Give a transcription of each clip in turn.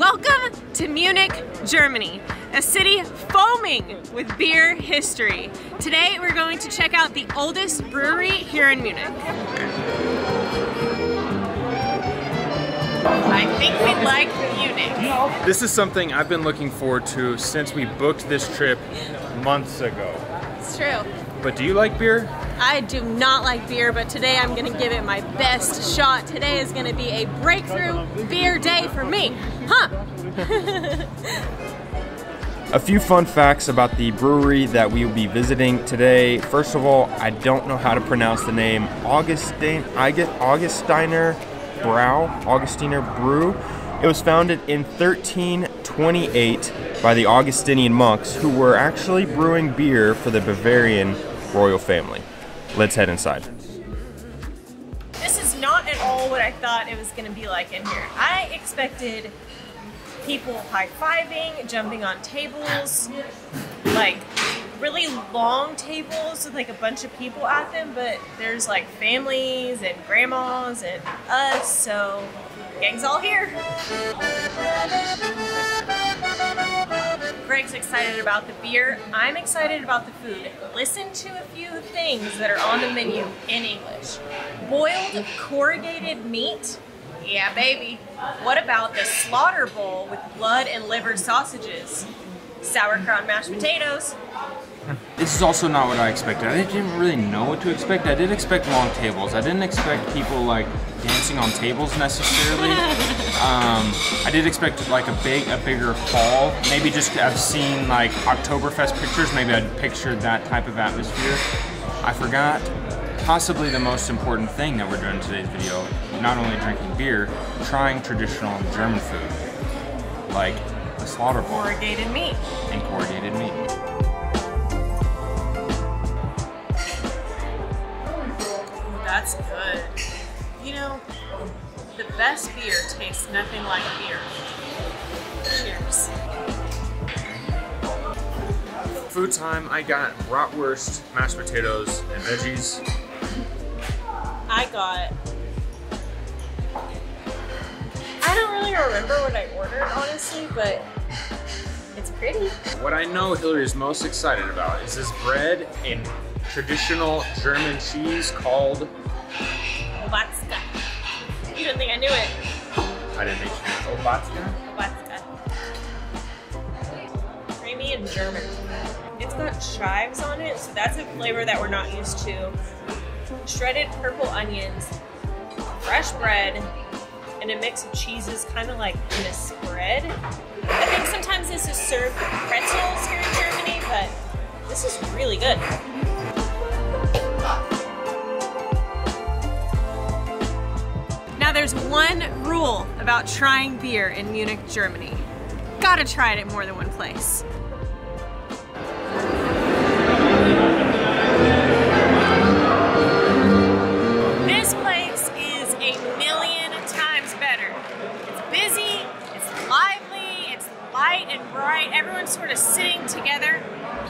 Welcome to Munich, Germany, a city foaming with beer history. Today we're going to check out the oldest brewery here in Munich. I think we like Munich. This is something I've been looking forward to since we booked this trip months ago. It's true. But do you like beer? I do not like beer, but today I'm gonna give it my best shot. Today is gonna be a breakthrough beer day for me. Huh? A few fun facts about the brewery that we will be visiting today. First of all, I don't know how to pronounce the name Augustine, Augustiner Brau, Augustiner Brew. It was founded in 1328 by the Augustinian monks who were actually brewing beer for the Bavarian royal family. Let's head inside. This is not at all what I thought it was going to be like in here. I expected people high-fiving, jumping on tables, like really long tables with like a bunch of people at them, but there's like families and grandmas and us, so gang's all here. Greg's excited about the beer. I'm excited about the food. Listen to a few things that are on the menu in English. Boiled corrugated meat. Yeah, baby. What about the slaughter bowl with blood and liver sausages? Sauerkraut mashed potatoes. This is also not what I expected. I didn't really know what to expect. I did expect long tables. I didn't expect people like dancing on tables necessarily. um, Um, I did expect like a big, a bigger hall. Maybe just I've seen like Oktoberfest pictures. Maybe I'd pictured that type of atmosphere. I forgot possibly the most important thing that we're doing in today's video. Not only drinking beer, trying traditional German food, like the slaughter bowl. Corrugated meat. And corrugated meat. Nothing like beer. Cheers. Food time, I got bratwurst, mashed potatoes, and veggies. I got... I don't really remember what I ordered, honestly, but it's pretty. What I know Hillary is most excited about is this bread in traditional German cheese called Obatzka. You didn't think I knew it. I didn't think you knew Obatzka? Obatzka. Creamy and German. It's got chives on it, so that's a flavor that we're not used to. Shredded purple onions, fresh bread, and a mix of cheeses, kind of like in a spread. I think sometimes this is served with pretzels here in Germany, but this is really good. About trying beer in Munich, Germany. Gotta try it at more than one place. This place is a million times better. It's busy, it's lively, it's light and bright. Everyone's sort of sitting together.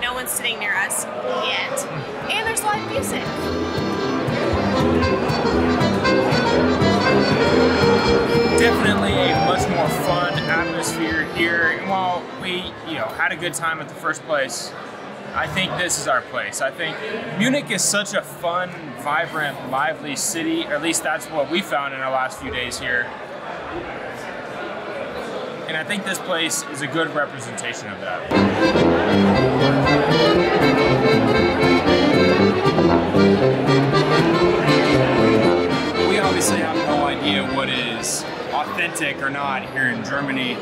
No one's sitting near us yet. And there's live music. Definitely a much more fun atmosphere here. And while we, you know, had a good time at the first place, I think this is our place. I think Munich is such a fun, vibrant, lively city, or at least that's what we found in our last few days here. And I think this place is a good representation of that. Authentic or not here in Germany.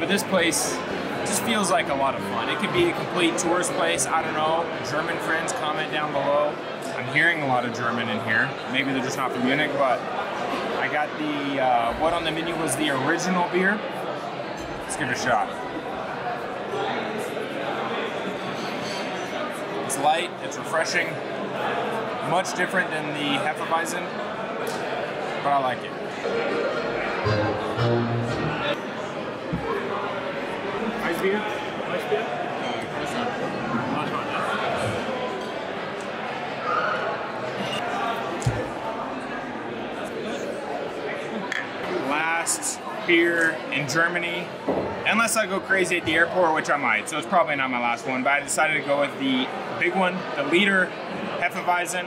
But this place just feels like a lot of fun. It could be a complete tourist place. I don't know. German friends, comment down below. I'm hearing a lot of German in here. Maybe they're just not from Munich, but I got the, uh, what on the menu was the original beer. Let's give it a shot. It's light, it's refreshing, much different than the Hefeweizen, but I like it. Last beer in Germany, unless I go crazy at the airport, which I might. So it's probably not my last one, but I decided to go with the big one, the liter Hefeweizen.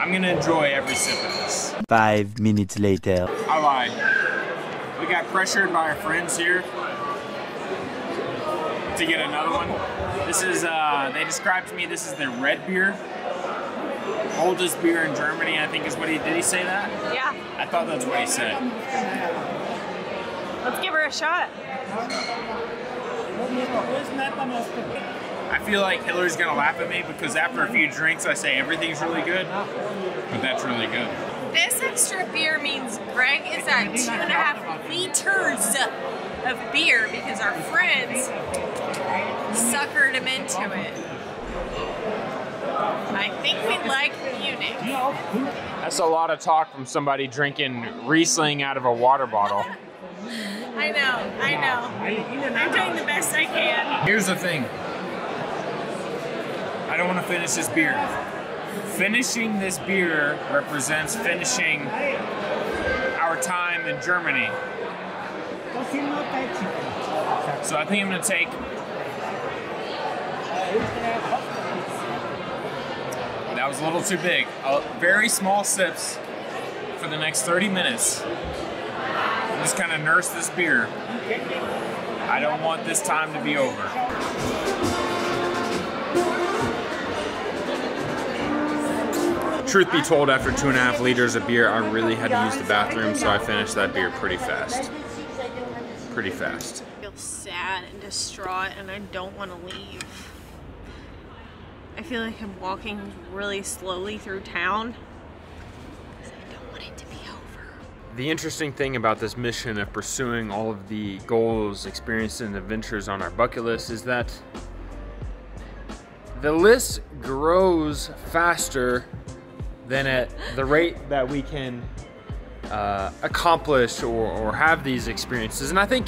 I'm gonna enjoy every sip of this. Five minutes later. I lied. We got pressured by our friends here to get another one. This is, uh, they described to me this is the red beer. Oldest beer in Germany, I think is what he, did he say that? Yeah. I thought that's what he said. Let's give her a shot. I feel like Hillary's gonna laugh at me because after a few drinks I say everything's really good, but that's really good. This extra beer means Greg is at two and a half liters of beer because our friends suckered him into it. I think we like Munich. That's a lot of talk from somebody drinking Riesling out of a water bottle. I know, I know. I'm doing the best I can. Here's the thing. I don't want to finish this beer. Finishing this beer represents finishing our time in Germany. So I think I'm going to take That was a little too big. Uh, very small sips for the next 30 minutes. Just kind of nurse this beer. I don't want this time to be over. Truth be told, after two and a half liters of beer, I really had to use the bathroom, so I finished that beer pretty fast. Pretty fast. I feel sad and distraught and I don't want to leave. I feel like I'm walking really slowly through town because I don't want it to be over. The interesting thing about this mission of pursuing all of the goals, experiences, and adventures on our bucket list is that the list grows faster than at the rate that we can uh, accomplish or, or have these experiences. And I think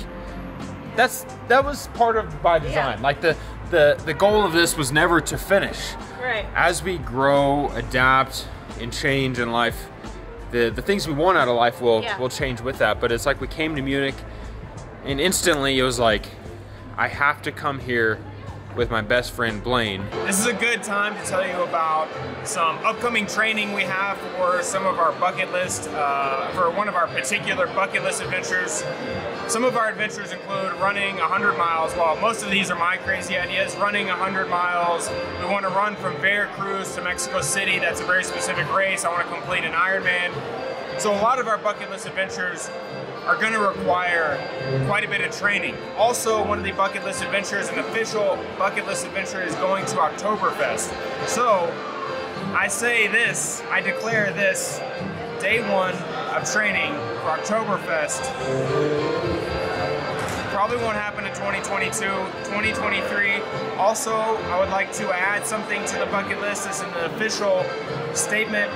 that's that was part of by design. Yeah. Like the, the the goal of this was never to finish. Right. As we grow, adapt, and change in life, the the things we want out of life will Yeah. will change with that. But it's like we came to Munich, and instantly it was like, I have to come here with my best friend Blaine. This is a good time to tell you about some upcoming training we have for some of our bucket list, uh, for one of our particular bucket list adventures. Some of our adventures include running 100 miles. While most of these are my crazy ideas, running 100 miles. We want to run from Veracruz to Mexico City. That's a very specific race. I want to complete an Ironman. So a lot of our bucket list adventures are going to require quite a bit of training. Also, one of the bucket list adventures, an official bucket list adventure, is going to Oktoberfest. So, I say this, I declare this day one of training for Oktoberfest. Probably won't happen in 2022, 2023. Also, I would like to add something to the bucket list as an official statement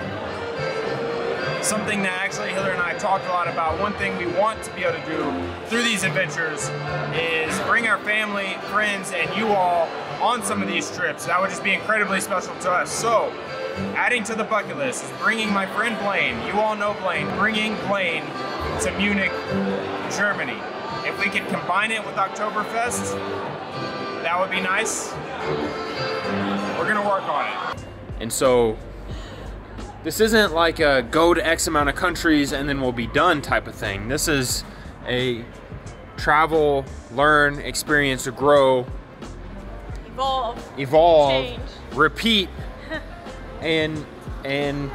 something that actually Hillary and I talked a lot about. One thing we want to be able to do through these adventures is bring our family, friends, and you all on some of these trips. That would just be incredibly special to us. So, adding to the bucket list is bringing my friend Blaine. You all know Blaine. Bringing Blaine to Munich, Germany. If we could combine it with Oktoberfest, that would be nice. We're gonna work on it. And so this isn't like a go to X amount of countries and then we'll be done type of thing. This is a travel, learn, experience, grow, Evolve. evolve, Change. repeat, and and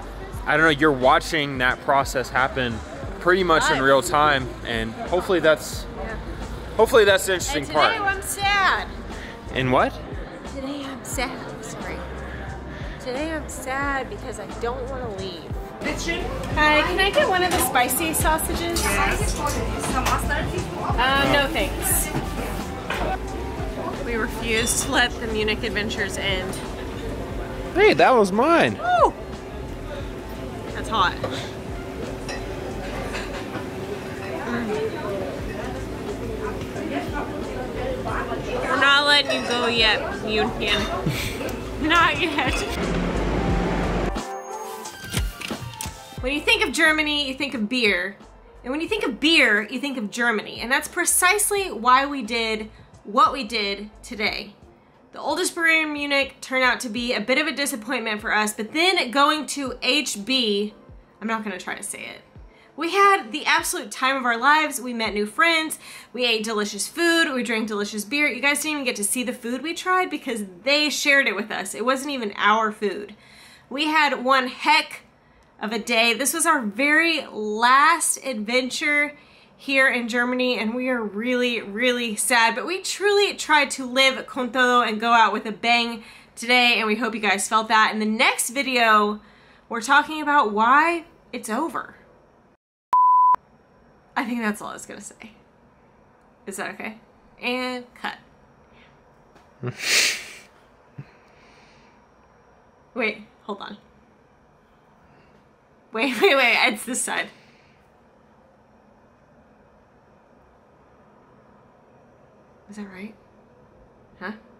I don't know. You're watching that process happen pretty much in real time, and hopefully that's hopefully that's the interesting And today part. I'm sad. And what? Today I'm sad. I'm sorry. Today I'm sad because I don't want to leave. Hi, can I get one of the spicy sausages? Uh, no thanks. We refuse to let the Munich adventures end. Hey, that was mine. Woo! That's hot. Mm. We're not letting you go yet, Union. not yet. When you think of Germany, you think of beer. And when you think of beer, you think of Germany. And that's precisely why we did what we did today. The oldest brewery in Munich turned out to be a bit of a disappointment for us, but then going to HB, I'm not gonna try to say it. We had the absolute time of our lives. We met new friends. We ate delicious food. We drank delicious beer. You guys didn't even get to see the food we tried because they shared it with us. It wasn't even our food. We had one heck of a day. This was our very last adventure here in Germany and we are really, really sad, but we truly tried to live con todo and go out with a bang today and we hope you guys felt that. In the next video, we're talking about why it's over. I think that's all I was gonna say. Is that okay? And cut. Wait, hold on. Wait, wait, wait, it's this side. Is that right? Huh?